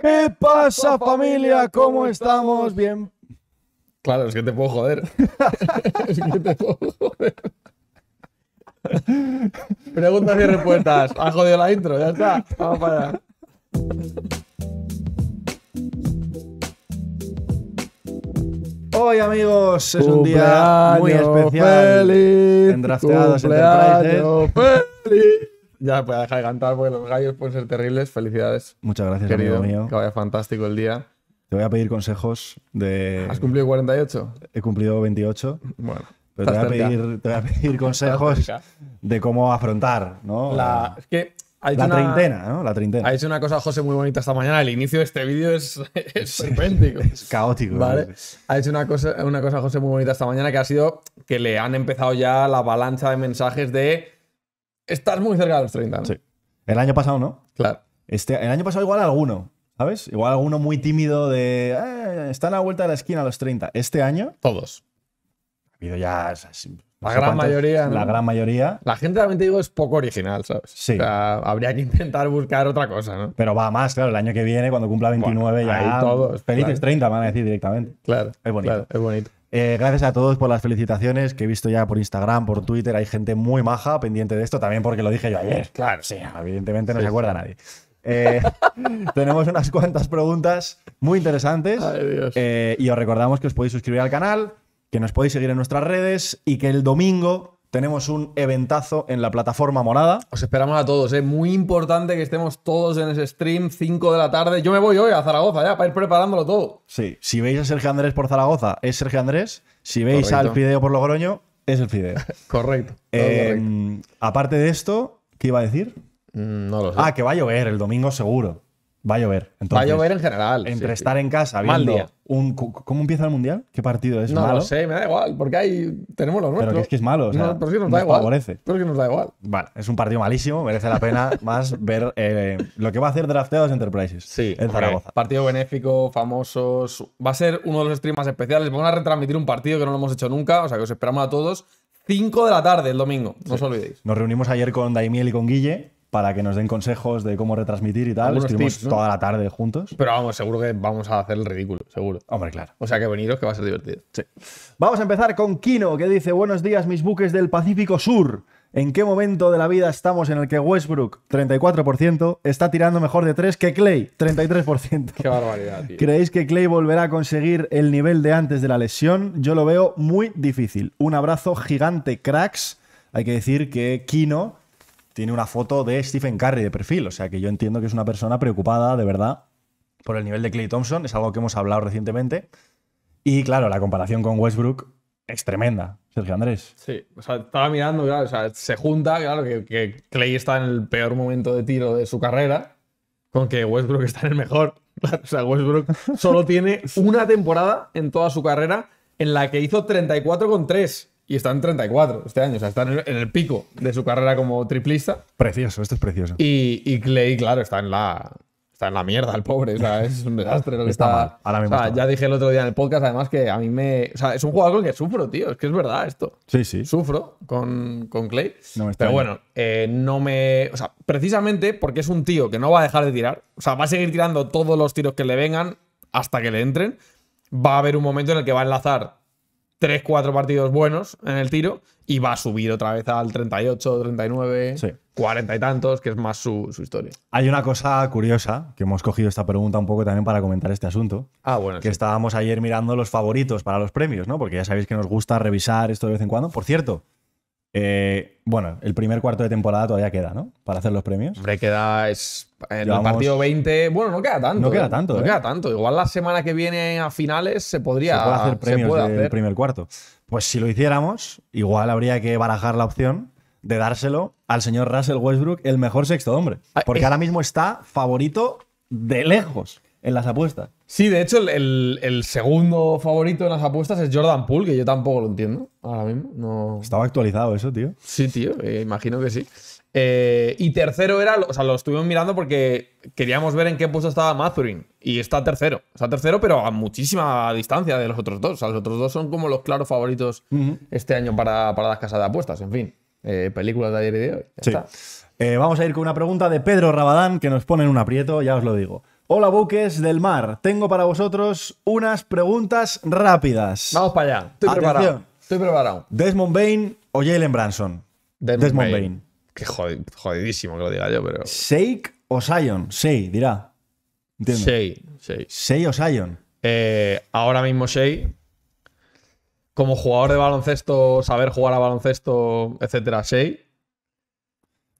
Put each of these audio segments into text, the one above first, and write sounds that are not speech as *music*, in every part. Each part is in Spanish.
¿Qué pasa familia? ¿Cómo estamos? Bien. Claro, es que te puedo joder. *laughs* es que te puedo joder. Preguntas y respuestas. ¿Has jodido la intro? Ya está. Vamos para allá. Hoy amigos es un día muy especial Feliz, en Drafteados cumpleaños feliz. Ya, puedes dejar de cantar porque los gallos pueden ser terribles. Felicidades, Muchas gracias, querido. amigo mío. Que vaya fantástico el día. Te voy a pedir consejos de... ¿Has cumplido 48? He cumplido 28, Bueno. pero te voy, a pedir, te voy a pedir consejos de cómo afrontar, ¿no? La, es que ha La una- treintena, ¿no? La treintena. Ha dicho una cosa José muy bonita esta mañana. El inicio de este vídeo es, *laughs* es serpéntico. Es caótico. Ha hecho una cosa, una cosa José muy bonita esta mañana que ha sido que le han empezado ya la avalancha de mensajes de estás muy cerca de los 30. ¿no? Sí. El año pasado, ¿no? Claro. Este, el año pasado igual alguno, ¿sabes? Igual alguno muy tímido de... "Eh, está en la vuelta de la esquina a los 30. Este año Todos. ha habido ya... o sea, sí, no La gran cuántos- mayoría, ¿no? La gran mayoría. La gente realmente digo es poco original, ¿sabes? Sí. O sea, habría que intentar buscar otra cosa, ¿no? Pero va más, claro, el año que viene, cuando cumpla 29, Bueno, ya... ahí todos, Felices claro. 30, van a decir directamente. Claro. Es bonito. claro, es bonito. Eh, gracias a todos por las felicitaciones que he visto ya por Instagram, por Twitter. Hay gente muy maja pendiente de esto, también porque lo dije yo ayer. Claro. Sí, evidentemente no Sí, se acuerda nadie. Eh, *laughs* tenemos unas cuantas preguntas muy interesantes. Ay, Dios. Eh, y os recordamos que os podéis suscribir al canal, que nos podéis seguir en nuestras redes y que el domingo tenemos un eventazo en la plataforma morada. Os esperamos a todos, ¿eh? Muy importante que estemos todos en ese stream, 5 de la tarde. Yo me voy hoy a Zaragoza ya para ir preparándolo todo. Sí, si veis a Sergio Andrés por Zaragoza, es Sergio Andrés. Si veis Correcto. al Fideo por Logroño, es el Fideo. *laughs* Correcto. Eh, correcto. aparte de esto, ¿qué iba a decir? Mm, No lo sé. Ah, que va a llover el domingo seguro. Va a llover. Va a llover en general. Entre sí, estar en casa Mal viendo día. Un. ¿Cómo empieza el mundial? ¿Qué partido es No malo? lo sé, me da igual, porque ahí tenemos los Pero nuestros. que es que es malo, o sea, no, pero es que nos, nos da igual. favorece. Pero es que nos da igual. Vale, es un partido malísimo, merece la pena *laughs* más ver eh, lo que va a hacer Drafteados Enterprises en hombre, Zaragoza. Partido benéfico, famosos. Va a ser uno de los streams más especiales. Vamos a retransmitir un partido que no lo hemos hecho nunca, o sea que os esperamos a todos. 5 de la tarde el domingo, no os olvidéis. Nos reunimos ayer con Daimiel y con Guille para que nos den consejos de cómo retransmitir y tal. Algunos Estuvimos tips, ¿no? toda la tarde juntos. Pero vamos, seguro que vamos a hacer el ridículo, seguro. Hombre, claro. O sea que veniros que va a ser divertido. Sí. Vamos a empezar con Kino, que dice: Buenos días, mis buques del Pacífico Sur. ¿En qué momento de la vida estamos en el que Westbrook, 34%, está tirando mejor de 3 que Clay, 33%? Qué barbaridad, tío. ¿Creéis que Clay volverá a conseguir el nivel de antes de la lesión? Yo lo veo muy difícil. Un abrazo gigante, cracks. Hay que decir que Kino tiene una foto de Stephen Curry de perfil, o sea que yo entiendo que es una persona preocupada, de verdad, por el nivel de Clay Thompson. Es algo que hemos hablado recientemente. Y claro, la comparación con Westbrook es tremenda, Sergio Andrés. Sí, estaba mirando, claro, se junta, claro, que, Clay está en el peor momento de tiro de su carrera, con que Westbrook está en el mejor. *laughs* O sea, Westbrook solo tiene una temporada en toda su carrera en la que hizo 34 con 3 y está en 34 este año, o sea, está en el, en el pico de su carrera como triplista. Precioso, esto es precioso. Y, y Clay, claro, está en la. Está en la mierda, el pobre. O sea, *laughs* es un desastre lo que Está está. mal, ahora mismo o sea, está ya dije el otro día en el podcast, además, que a mí me. O sea, es un jugador con el que sufro, tío. Es que es verdad esto. Sí, sí. Sufro con, con Clay. No me Pero bueno, eh, no me. O sea, precisamente porque es un tío que no va a dejar de tirar. O sea, va a seguir tirando todos los tiros que le vengan hasta que le entren. Va a haber un momento en el que va a enlazar 3, 4 partidos buenos en el tiro y va a subir otra vez al 38, 39, Sí. 40 y tantos, que es más su, su historia. Hay una cosa curiosa, que hemos cogido esta pregunta un poco también para comentar este asunto. Ah, bueno. que estábamos ayer mirando los favoritos para los premios, ¿no? Porque ya sabéis que nos gusta revisar esto de vez en cuando. Por cierto, eh, bueno, el primer cuarto de temporada todavía queda, ¿no? Para hacer los premios. Hombre, queda. Es, en el partido 20. Bueno, no queda tanto. No queda ¿eh? tanto, No ¿eh? queda tanto. Igual la semana que viene a finales se podría. Se puede hacer premios puede del hacer. primer cuarto. Pues si lo hiciéramos, igual habría que barajar la opción de dárselo al señor Russell Westbrook, el mejor sexto hombre. Ah, Porque ahora mismo está favorito de lejos en las apuestas. Sí, de hecho, el, el- el segundo favorito en las apuestas es Jordan Poole, que yo tampoco lo entiendo ahora mismo. No... Estaba actualizado eso, tío. Sí, tío, eh, imagino que sí. Eh, y tercero era, o sea, lo estuvimos mirando porque queríamos ver en qué puesto estaba Mathurin. Y está tercero. Está tercero, pero a muchísima distancia de los otros dos. O sea, los otros dos son como los claros favoritos este año para, para las casas de apuestas. En fin, eh, películas de ayer y de hoy. Ya Sí. está. Vamos a ir con una pregunta de Pedro Rabadán que nos pone en un aprieto, ya os lo digo. Hola buques del mar, tengo para vosotros unas preguntas rápidas. Vamos para allá. Estoy Atención. preparado. Estoy preparado. Desmond Bain o Jalen Branson. Desmond Bain. Qué jodi- jodidísimo que lo diga yo, pero. Shake o Sion. Shea, dirá. Entiendo. Shea. Shea. Shea o Sion. Eh, ahora mismo Shea. Como jugador de baloncesto, saber jugar a baloncesto, etcétera, Shea.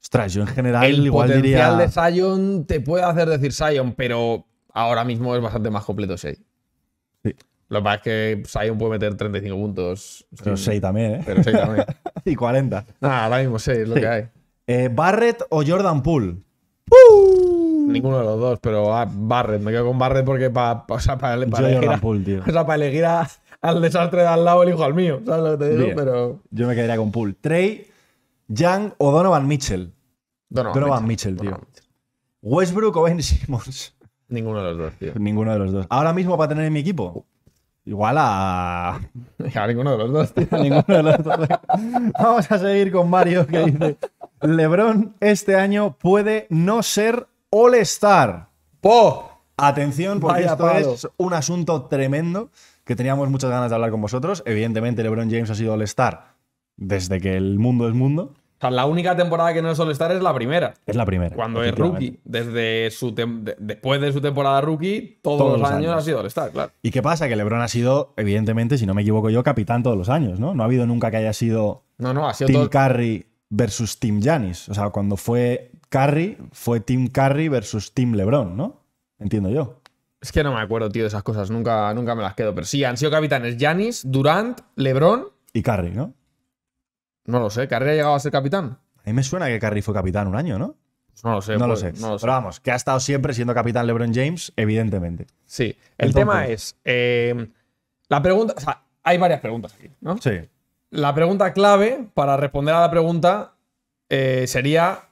Ostras, yo en general El igual potencial diría. de Sion te puede hacer decir Sion, pero ahora mismo es bastante más completo Shea. Sí. Lo que pasa es que Sion puede meter 35 puntos. Pero también, ¿eh? Pero Shea también. *laughs* y 40. Nada, ahora mismo Shea es lo Sí. que hay. Eh, Barrett o Jordan Poole. Ninguno de los dos, pero ah, Barrett. Me quedo con Barrett porque para o sea, pa- Yo pa elegir, a- Poole, tío. *laughs* o sea, para elegir a- al desastre de al lado elijo al mío. ¿Sabes lo que te digo? Bien. Pero. Yo me quedaría con Poole. Trey, Young o Donovan Mitchell. Donovan, Donovan Mitchell, tío. Donovan Mitchell. Westbrook o Ben Simmons. Ninguno de los dos, tío. Ninguno de los dos. Ahora mismo para tener en mi equipo. Igual a. *laughs* A ninguno de los dos, tío. a *laughs* ninguno de los dos. Vamos a seguir con Mario que dice: LeBron este año puede no ser All-Star. ¡Po! Atención, porque Vaya esto palo. es un asunto tremendo que teníamos muchas ganas de hablar con vosotros. Evidentemente, LeBron James ha sido All-Star desde que el mundo es mundo. O sea, la única temporada que no es All-Star es la primera. Es la primera. Cuando es rookie. Desde su de- después de su temporada rookie, todos, Todos los los años, años. ha sido All-Star, claro. ¿Y qué pasa? Que LeBron ha sido, evidentemente, si no me equivoco yo, capitán todos los años, ¿no? No ha habido nunca que haya sido No, no, ha sido Team todo. Curry versus Team Giannis. O sea, cuando fue Curry, fue Team Curry versus Team LeBron, ¿no? Entiendo yo. Es que no me acuerdo, tío, de esas cosas. Nunca, nunca me las quedo. Pero sí, han sido capitanes Giannis, Durant, LeBron. Y Curry, ¿no? No lo sé. ¿Carrera ha llegado a ser capitán? A mí me suena que Curry fue capitán un año, ¿no? Pues no lo sé. no lo pues, sé. No lo sé. Pero vamos, que ha estado siempre siendo capitán LeBron James, evidentemente. Sí. El Entonces- tema es. eh, la pregunta. O sea, hay varias preguntas aquí, ¿no? Sí. La pregunta clave para responder a la pregunta eh, sería: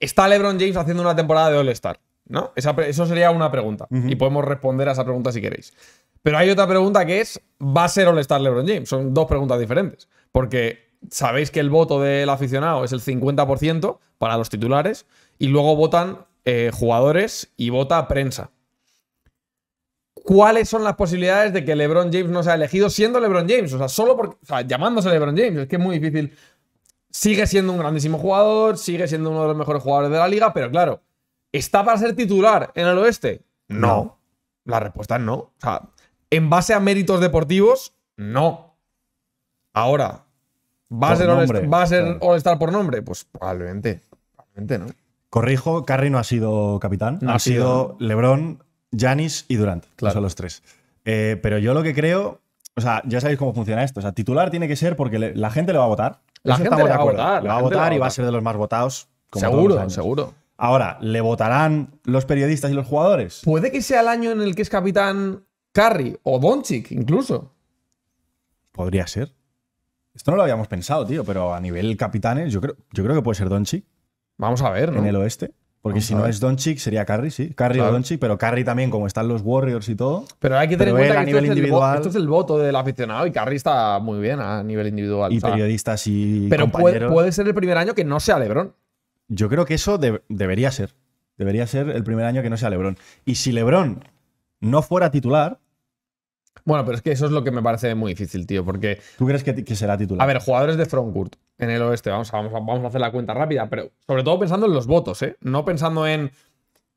¿Está LeBron James haciendo una temporada de All-Star? ¿No? Esa eso sería una pregunta. Y podemos responder a esa pregunta si queréis. Pero hay otra pregunta que es: ¿va a ser All-Star LeBron James? Son dos preguntas diferentes. Porque sabéis que el voto del aficionado es el 50% para los titulares y luego votan eh, jugadores y vota prensa. ¿Cuáles son las posibilidades de que LeBron James no sea elegido siendo LeBron James? O sea, solo porque. O sea, llamándose LeBron James. Es que es muy difícil. Sigue siendo un grandísimo jugador, sigue siendo uno de los mejores jugadores de la liga, pero claro, ¿está para ser titular en el oeste? No. La respuesta es no. O sea, en base a méritos deportivos, no. Ahora, ¿va a ser All- nombre, ¿va a ser claro. Por nombre? Pues probablemente. Probablemente no. Corrijo, Curry no ha sido capitán. No ha ha sido LeBron, Giannis y Durant. Claro. Son los tres. Eh, pero yo lo que creo. O sea, ya sabéis cómo funciona esto. O sea, titular tiene que ser porque le- la gente le va a votar. La Eso gente estamos le de va a acuerdo. votar, Le va a votar y va a ser de los más votados. como seguro, seguro. Ahora, ¿le votarán los periodistas y los jugadores? Puede que sea el año en el que es capitán Curry o Doncic, incluso. Podría ser. Esto no lo habíamos pensado, tío, pero a nivel capitanes, yo creo, yo creo que puede ser Doncic Vamos a ver, ¿no? en el oeste. Porque Vamos si no es Doncic, sería Curry, sí. Curry Claro. o Doncic, pero Curry también, como están los Warriors y todo. Pero hay que tener en cuenta a que esto nivel es, el individual- esto es el voto del aficionado y Curry está muy bien a nivel individual. Y periodistas y pero puede, ser el primer año que no sea LeBron. Yo creo que eso de- debería ser. Debería ser el primer año que no sea LeBron. Y si LeBron no fuera titular, Bueno, pero es que eso es lo que me parece muy difícil, tío, porque ¿tú crees que, que será titular? A ver, jugadores de frontcourt en el oeste, vamos a, vamos, a, vamos a hacer la cuenta rápida, pero sobre todo pensando en los votos, ¿eh? No pensando en.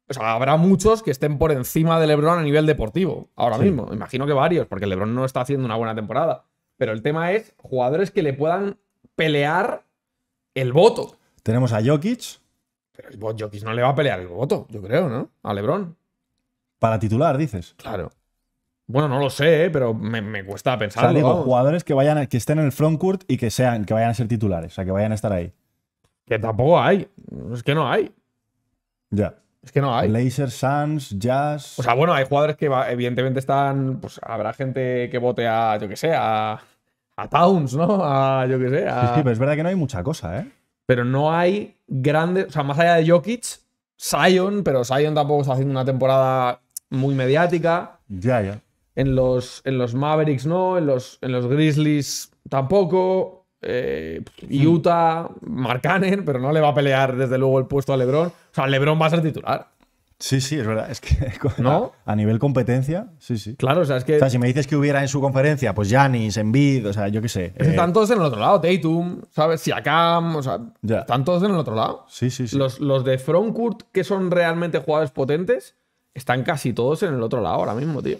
O sea, habrá muchos que estén por encima de LeBron a nivel deportivo, ahora Sí. mismo. Imagino que varios, porque LeBron no está haciendo una buena temporada. Pero el tema es jugadores que le puedan pelear el voto. Tenemos a Jokic Pero el Jokic no le va a pelear el voto, yo creo, ¿no? A LeBron. para titular, dices. Claro. Bueno, no lo sé, ¿eh? pero me, me cuesta O pensarlo. sea, digo, vamos. jugadores que vayan a- que estén en el frontcourt y que sean, que vayan a ser titulares, o sea, que vayan a estar ahí. Que tampoco hay. Es que no hay. Ya. Es que no hay. Blazers, Suns, Jazz. O sea, bueno, hay jugadores que evidentemente están. Pues habrá gente que vote a, yo que sé, a, a Towns, ¿no? A, yo que sé, sí, a- sí, pero es verdad que no hay mucha cosa, ¿eh? Pero no hay grandes. O sea, más allá de Jokic, Zion, pero Zion tampoco está haciendo una temporada muy mediática. Ya, ya. En los, en los Mavericks no, en los, en los Grizzlies tampoco. eh, Utah, Mark Cannon, pero no le va a pelear desde luego el puesto a LeBron. O sea, LeBron va a ser titular. Sí, sí, es verdad. Es que *laughs* ¿No? a, a nivel competencia, sí, sí. Claro, o sea, es que O sea, si me dices que hubiera en su conferencia, pues Janis, Embiid, o sea, yo qué sé. es eh, están todos en el otro lado. Tatum, ¿sabes? Siakam, o sea, Ya. están todos en el otro lado. sí, sí, sí. Los, los de frontcourt, que son realmente jugadores potentes, están casi todos en el otro lado ahora mismo, tío.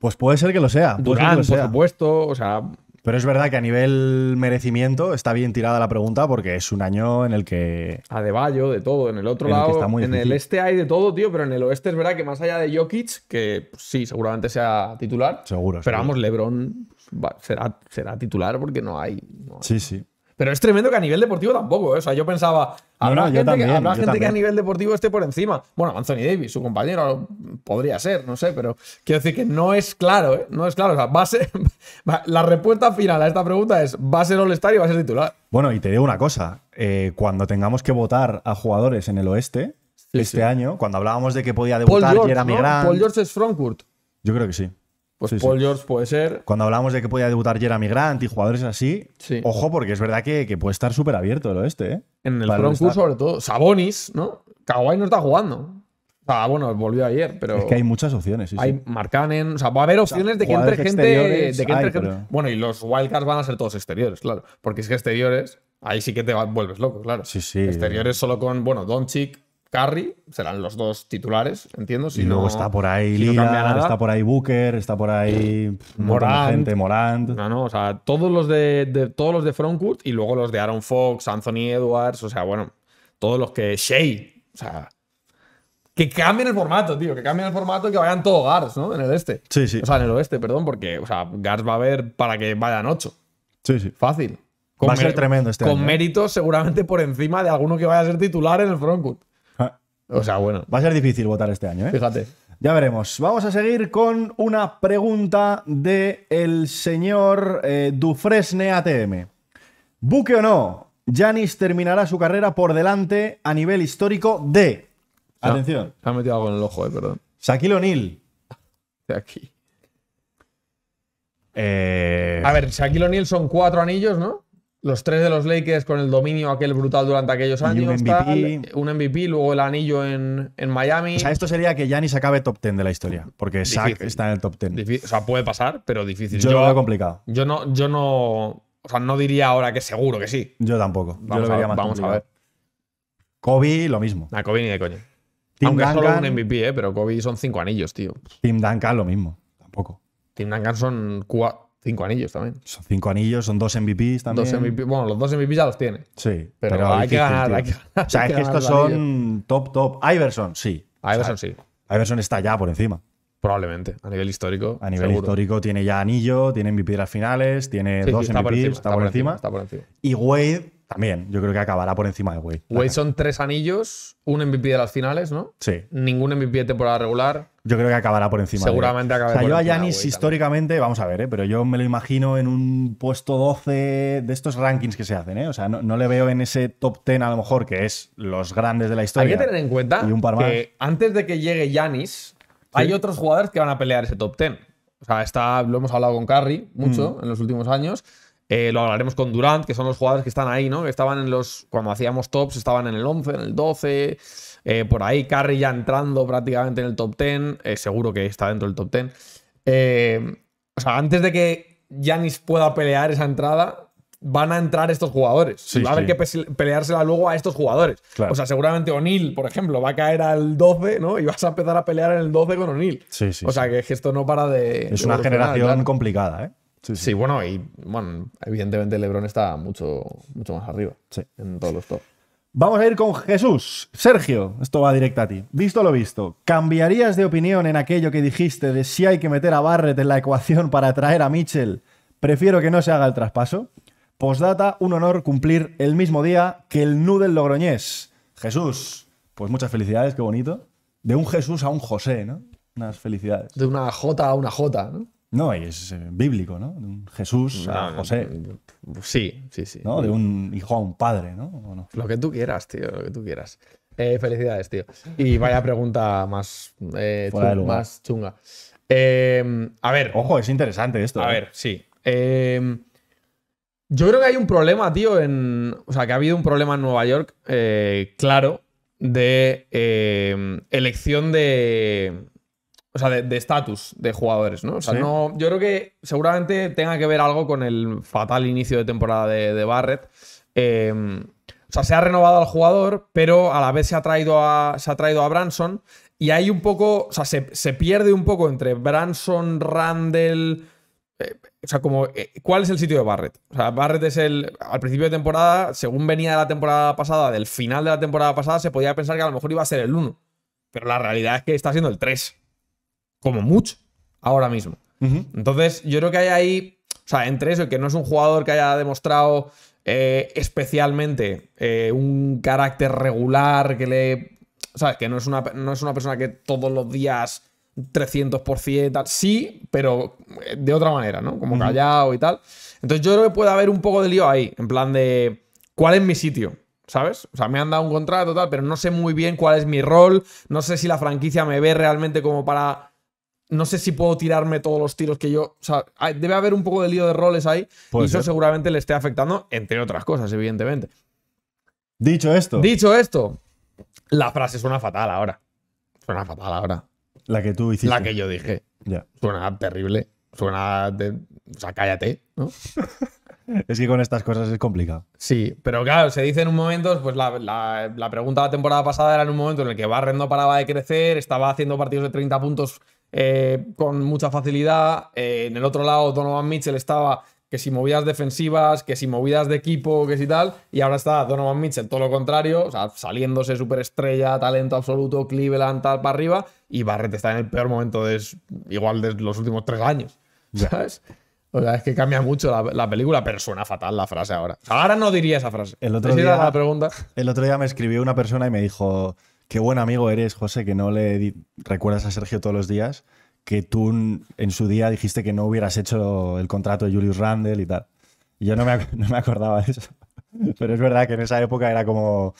Pues puede ser que lo sea. lo por supuesto, o sea, Pero es verdad que a nivel merecimiento está bien tirada la pregunta porque es un año en el que. Adebayo, de todo. En el otro En el que lado, está muy en el este hay de todo, tío, pero en el oeste es verdad que más allá de Jokic, que pues, sí, seguramente sea titular. Seguro, Pero seguro. vamos, LeBron va- será, será titular porque no hay. no hay. Sí, sí. Pero es tremendo que a nivel deportivo tampoco, ¿eh? O sea, yo pensaba, habrá no, gente, también, que, habrá yo gente que a nivel deportivo esté por encima. Bueno, Anthony Davis, su compañero, podría ser, no sé, pero quiero decir que no es claro, ¿eh? No es claro. O sea, va a ser. *laughs* la respuesta final a esta pregunta es: ¿va a ser All-Star y va a ser titular? Bueno, y te digo una cosa. eh, cuando tengamos que votar a jugadores en el oeste, Sí, este sí. año, cuando hablábamos de que podía Paul debutar George, Jeremy ¿no? Grant. Paul George es frontcourt. Yo creo que sí. Pues Sí, sí. Paul George puede ser. Cuando hablábamos de que podía debutar Jeremy Grant y jugadores así, Sí. ojo, porque es verdad que, que puede estar súper abierto el oeste, ¿eh? En el Para frontcourt, sobre todo. Sabonis, ¿no? Kawhi no está jugando. O sea, bueno, volvió ayer, pero. Es que hay muchas opciones, sí, sí. Hay Marcanen, o sea, va a haber opciones de que entre gente. De que entre hay, gente- pero- Bueno, y los wildcards van a ser todos exteriores, claro. Porque es que exteriores, ahí sí que te vuelves loco, claro. Sí, sí. Exteriores solo con, bueno, Doncic, Curry, serán los dos titulares, entiendo. Si y luego no- está por ahí si Lillard, está por ahí Booker, está por ahí Morant. gente, Morant. No, no, o sea, todos los de, de- todos los de frontcourt y luego los de Aaron Fox, Anthony Edwards, o sea, bueno, todos los que Shea, o sea, que cambien el formato, tío, que cambien el formato y que vayan todos guards, ¿no? En el este. Sí, sí. O sea, en el oeste, perdón, porque, o sea, guards va a haber para que vayan ocho. Sí, sí. Fácil. Va a ser tremendo este Con año, ¿eh? méritos seguramente por encima de alguno que vaya a ser titular en el frontcourt. O sea, bueno, Va a ser difícil votar este año, ¿eh? fíjate. Ya veremos. Vamos a seguir con una pregunta de el señor eh, Dufresne ATM. ¿Buque o no? Janis terminará su carrera por delante a nivel histórico de. Atención. Se ha metido algo en el ojo, eh, perdón. Shaquille O'Neal. De aquí. Eh, A ver, Shaquille O'Neal son cuatro anillos, ¿no? Los tres de los Lakers con el dominio aquel brutal durante aquellos Y un años. MVP. tal, un MVP, luego el anillo en, en Miami. o sea, esto sería que Janis acabe top 10 de la historia. Porque Difícil. está en el top 10. Difí- o sea, puede pasar, pero difícil. Yo lo veo complicado. yo no, yo no. O sea, no diría ahora que seguro que sí. Yo tampoco. Yo Vamos, a, vería más vamos a ver. Kobe, lo mismo. A Kobe ni de coña. Tim Aunque es solo Duncan, un MVP, ¿eh? pero Kobe son cinco anillos, tío. Tim Duncan, lo mismo. Tampoco. Tim Duncan son cua- cinco anillos también. Son cinco anillos, son dos MVPs también. Dos MVP. Bueno, los dos MVP ya los tiene. Sí, Pero hay que ganar, tío. hay que ganar, O sea, es que estos son top, top. Iverson, sí. Iverson O sea, sí. Iverson está ya por encima. Probablemente. A nivel histórico. A nivel seguro. histórico tiene ya anillo, tiene MVP de las finales, tiene Sí, sí, dos por MVPs, encima, está por encima. Está por encima. Y Wade también, yo creo que acabará por encima de Wade. Wade son tres anillos, un MVP de las finales, ¿no? Sí, Ningún MVP de temporada regular. yo creo que acabará por encima. de- Seguramente acabe O sea, por yo a de Wade históricamente, vamos a ver, ¿eh? pero yo me lo imagino en un puesto 12 de estos rankings que se hacen. ¿eh? O sea, no, no le veo en ese top 10 a lo mejor, que es los grandes de la Hay historia. que tener en cuenta Y un par más. que antes de que llegue Yanis, hay otros jugadores que van a pelear ese top 10. O sea, está, lo hemos hablado con Curry mucho Mm. en los últimos años. Eh, lo hablaremos con Durant, que son los jugadores que están ahí, ¿no? Que estaban en los. Cuando hacíamos tops, estaban en el 11, en el 12. eh, por ahí, Curry ya entrando prácticamente en el top 10. eh, seguro que está dentro del top 10. Eh, o sea, antes de que Yanis pueda pelear esa entrada, van a entrar estos jugadores. Sí, va a haber sí. que peleársela luego a estos jugadores. Claro. O sea, seguramente O'Neill, por ejemplo, va a caer al 12, ¿no? Y vas a empezar a pelear en el 12 con O'Neill. Sí, sí, o sea, que es que esto no para de. Es de una generación claro. complicada, ¿eh? Sí, sí. Sí, bueno, y bueno, evidentemente LeBron está mucho, mucho más arriba Sí. en todos los top. Vamos a ir con Jesús. Sergio, esto va directo a ti. Visto lo visto, ¿cambiarías de opinión en aquello que dijiste de si hay que meter a Barrett en la ecuación para traer a Mitchell? Prefiero que no se haga el traspaso. Postdata, un honor cumplir el mismo día que el Noodle Logroñés. Jesús, pues muchas felicidades, qué bonito. De un Jesús a un José, ¿no? Unas felicidades. De una J a una J, ¿no? No, y es eh, bíblico, ¿no? De un Jesús a No, no, José, Sí, sí, sí. ¿no? De un hijo a un padre, ¿no? ¿O no? Lo que tú quieras, tío, lo que tú quieras. Eh, felicidades, tío. Y vaya pregunta más, eh, Fuera de chun- lugar. más chunga. Eh, a ver, Ojo, es interesante esto. A ver, sí. Yo creo que hay un problema, tío, en. O sea, que ha habido un problema en Nueva York, claro, de elección de. O sea, de estatus de, jugadores, ¿no? O sea, Sí. no. Yo creo que seguramente tenga que ver algo con el fatal inicio de temporada de, de Barrett. Eh, o sea, se ha renovado al jugador, pero a la vez se ha traído a, se ha traído a Branson. Y hay un poco. O sea, se, se pierde un poco entre Branson, Randall. eh, o sea, como. eh, ¿Cuál es el sitio de Barrett? O sea, Barrett es el. Al principio de temporada, según venía de la temporada pasada, del final de la temporada pasada, se podía pensar que a lo mejor iba a ser el 1. Pero la realidad es que está siendo el 3. Como mucho. Ahora mismo. Entonces, yo creo que hay ahí, o sea, entre eso, y que no es un jugador que haya demostrado eh, especialmente eh, un carácter regular, que le. ¿Sabes? Que no es, una, no es una persona que todos los días 300%, tal. Sí, pero eh, de otra manera, ¿no? Como callado y tal. Entonces, yo creo que puede haber un poco de lío ahí, en plan de. ¿Cuál es mi sitio? ¿Sabes? O sea, me han dado un contrato, tal, pero no sé muy bien cuál es mi rol. No sé si la franquicia me ve realmente como para no sé si puedo tirarme todos los tiros que yo. O sea, debe haber un poco de lío de roles ahí. Puede y eso seguramente le esté afectando, entre otras cosas, evidentemente. Dicho esto, Dicho esto, la frase suena fatal ahora. Suena fatal ahora. la que tú hiciste. La que yo dije. Ya. Suena terrible. Suena. de- o sea, cállate, ¿no? *laughs* Es que con estas cosas es complicado. Sí, pero claro, se dice en un momento, pues la, la- la pregunta de la temporada pasada era en un momento en el que Barret no paraba de crecer, estaba haciendo partidos de 30 puntos eh, con mucha facilidad. eh, en el otro lado, Donovan Mitchell estaba que si movidas defensivas, que si movidas de equipo, que si tal. Y ahora está Donovan Mitchell, todo lo contrario, o sea, saliéndose superestrella, talento absoluto, Cleveland, tal para arriba. Y Barrett está en el peor momento de igual de los últimos tres años. ¿Sabes? O sea, es que cambia mucho la, la película, pero suena fatal la frase ahora. Ahora no diría esa frase. El otro día- la pregunta. El otro día me escribió una persona y me dijo, qué buen amigo eres, José, que no le recuerdas a Sergio todos los días, que tú en su día dijiste que no hubieras hecho el contrato de Julius Randle y tal. Y yo no me, *laughs* no me acordaba de eso. *laughs* Pero es verdad que en esa época era como,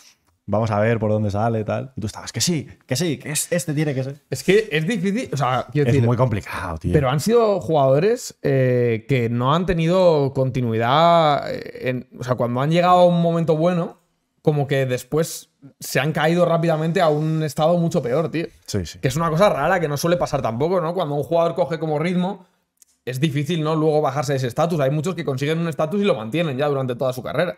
vamos a ver por dónde sale y tal. Y tú estabas, que sí, que sí, que es- este tiene que ser. Es que es difícil. O sea, Es decir. muy complicado, tío. Pero han sido jugadores eh, que no han tenido continuidad. eh, en- o sea, cuando han llegado a un momento bueno, como que después se han caído rápidamente a un estado mucho peor, tío. sí, sí. Que es una cosa rara que no suele pasar tampoco, ¿no? Cuando un jugador coge como ritmo, es difícil, ¿no? Luego bajarse de ese estatus. Hay muchos que consiguen un estatus y lo mantienen ya durante toda su carrera.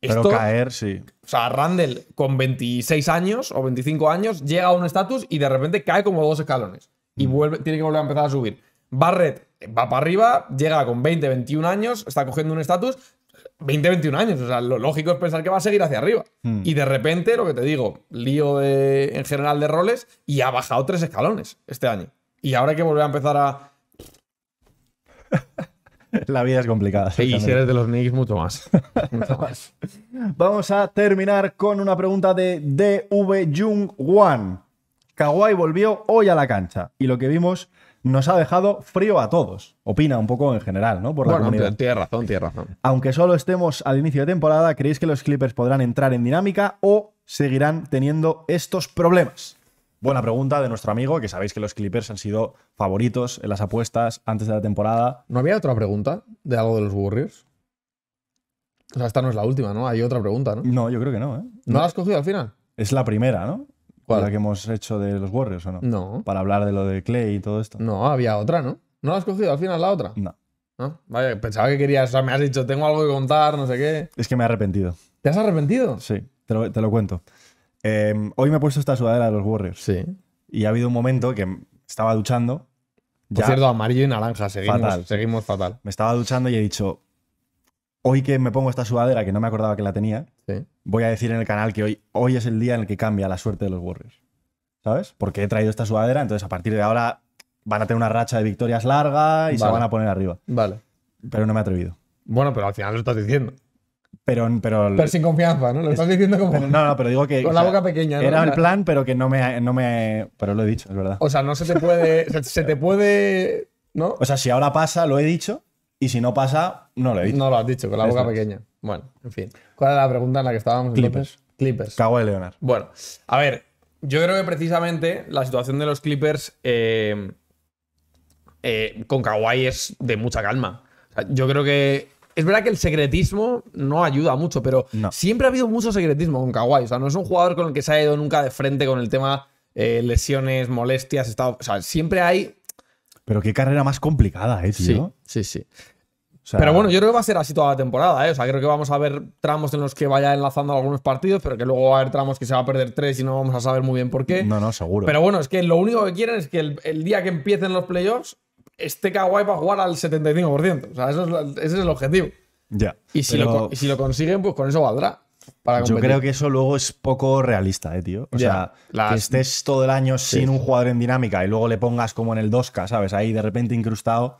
Pero Esto, caer, sí. o sea, Randall con 26 años o 25 años llega a un estatus y de repente cae como dos escalones. Y vuelve, tiene que volver a empezar a subir. Barrett va para arriba, llega con 20, 21 años, está cogiendo un estatus. 20, 21 años. O sea, lo lógico es pensar que va a seguir hacia arriba. Y de repente, lo que te digo, lío de, en general de roles y ha bajado tres escalones este año. Y ahora hay que volver a empezar a. *laughs* La vida es complicada. Y si eres de los Knicks, mucho más. *laughs* mucho más. Vamos a terminar con una pregunta de DV Jung Wan. Kawhi volvió hoy a la cancha y lo que vimos nos ha dejado frío a todos. Opina un poco en general, ¿no? Por la Bueno, comunidad. tienes razón, tienes razón. Aunque solo estemos al inicio de temporada, ¿creéis que los Clippers podrán entrar en dinámica o seguirán teniendo estos problemas? Buena pregunta de nuestro amigo, que sabéis que los Clippers han sido favoritos en las apuestas antes de la temporada. ¿No había otra pregunta de algo de los Warriors? O sea, esta no es la última, ¿no? Hay otra pregunta, ¿no? No, yo creo que no, ¿eh? ¿No la has cogido al final? Es la primera, ¿no? ¿Cuál? La que hemos hecho de los Warriors, ¿o no? No. Para hablar de lo de Clay y todo esto. No, había otra, ¿no? ¿No la has cogido al final la otra? No. ¿No? Vaya, pensaba que querías, o sea, me has dicho, tengo algo que contar, no sé qué. Es que me he arrepentido. ¿Te has arrepentido? Sí, te lo, te lo cuento. Eh, hoy me he puesto esta sudadera de los Warriors Sí. y ha habido un momento que estaba duchando. Por Ya cierto, amarillo y naranja, seguimos Fatal. fatal. Seguimos fatal. me estaba duchando y he dicho, hoy que me pongo esta sudadera, que no me acordaba que la tenía, Sí. voy a decir en el canal que hoy, hoy es el día en el que cambia la suerte de los Warriors. ¿Sabes? Porque he traído esta sudadera, entonces a partir de ahora van a tener una racha de victorias larga y se van a poner arriba. Vale. Pero no me he atrevido. Bueno, pero al final lo estás diciendo. Pero, pero, Pero sin confianza, ¿no? Lo estás diciendo como. pero- *laughs* no, no, pero digo que. Con la sea, boca pequeña, ¿no? Era el La- plan, pero que no me, no me. Pero lo he dicho, es verdad. O sea, no se te puede. se, se te puede. ¿No? O sea, si ahora pasa, lo he dicho. Y si no pasa, no lo he dicho. No lo has dicho, con la boca pequeña. Bueno, en fin. ¿Cuál era la pregunta en la que estábamos? Clippers. entonces? Clippers. Cago de Leonard. Bueno, a ver, yo creo que precisamente la situación de los Clippers eh, eh, con Kawhi es de mucha calma. O sea, yo creo que es verdad que el secretismo no ayuda mucho, pero No. siempre ha habido mucho secretismo con Kawhi. O sea, no es un jugador con el que se ha ido nunca de frente con el tema eh, lesiones, molestias, estado. O sea, siempre hay. Pero qué carrera más complicada, eh, tío. sí, sí. O sea, Pero bueno, yo creo que va a ser así toda la temporada, ¿eh? O sea, creo que vamos a ver tramos en los que vaya enlazando algunos partidos, pero que luego va a haber tramos que se va a perder tres y no vamos a saber muy bien por qué. No, no, seguro. Pero bueno, es que lo único que quieren es que el, el día que empiecen los playoffs esté Kawhi para jugar al 75%. O sea, eso es ese es el objetivo. ya. Y si, Pero lo, con- y si lo consiguen, pues con eso valdrá. Para Yo creo que eso luego es poco realista, eh, tío. O sea, las- que estés todo el año sin un jugador en dinámica y luego le pongas como en el 2K, ¿sabes? Ahí de repente incrustado.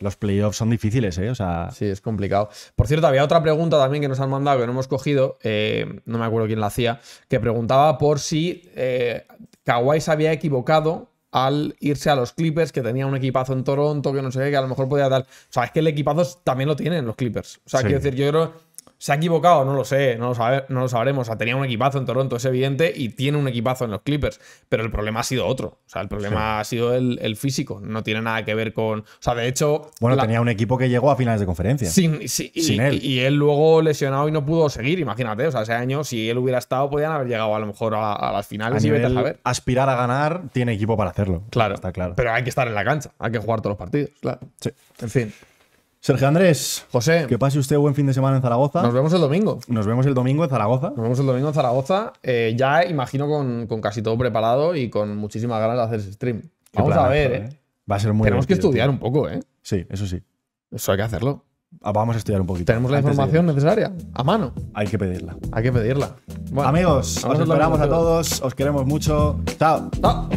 Los playoffs son difíciles, ¿eh? O sea, Sí, es complicado. Por cierto, había otra pregunta también que nos han mandado que no hemos cogido, eh, no me acuerdo quién la hacía, que preguntaba por si eh, Kawhi se había equivocado al irse a los Clippers, que tenía un equipazo en Toronto, que no sé qué, que a lo mejor podía dar. O sea, es que el equipazo también lo tienen los Clippers. O sea, Sí. quiero decir, yo creo. ¿Se ha equivocado? No lo sé, no lo, sabe- no lo sabremos. O sea, tenía un equipazo en Toronto, es evidente, y tiene un equipazo en los Clippers. Pero el problema ha sido otro. O sea, el problema ha sido el, el físico. No tiene nada que ver con. O sea, de hecho. bueno, la- tenía un equipo que llegó a finales de conferencia. sin, sí, y, Sin él. Y, él luego lesionado y no pudo seguir, imagínate. O sea, ese año, si él hubiera estado, podían haber llegado a lo mejor a, a las A finales y vete a saber. aspirar a ganar, tiene equipo para hacerlo. Claro. Está claro. Pero hay que estar en la cancha, hay que jugar todos los partidos, claro. Sí. En fin. Sergio Andrés, José, que pase usted buen fin de semana en Zaragoza. nos vemos el domingo. Nos vemos el domingo en Zaragoza. Nos vemos el domingo en Zaragoza. eh, ya imagino con, con casi todo preparado y con muchísimas ganas de hacer ese stream. Qué Vamos a ver, ¿eh? Va a ser muy Tenemos que estudiar tío. un poco, ¿eh? Sí, eso sí. Eso hay que hacerlo. Ah, Vamos a estudiar un poquito. Tenemos la información necesaria a mano. Hay que pedirla. Hay que pedirla. Bueno, Amigos, os esperamos a todos. todos. Os queremos mucho. Chao. Chao.